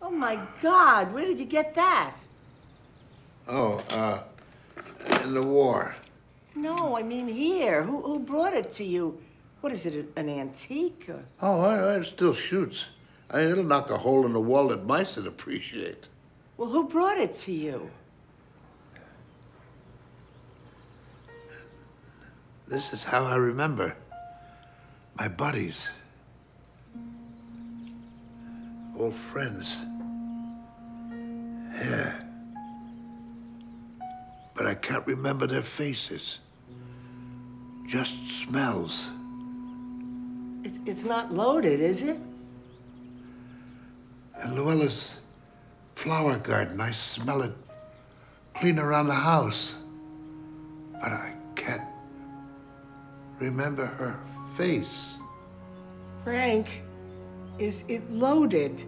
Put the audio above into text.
Oh my God, where did you get that? Oh, uh, in the war. No, I mean here. Who, who brought it to you? What is it, an antique? Or... Oh, I, it still shoots. I it'll knock a hole in the wall that mice would appreciate. Well, who brought it to you? This is how I remember my buddies, old friends. Yeah. But I can't remember their faces. Just smells. It, it's not loaded, is it? And Luella's flower garden, I smell it clean around the house. But I can't remember her face. Frank, is it loaded?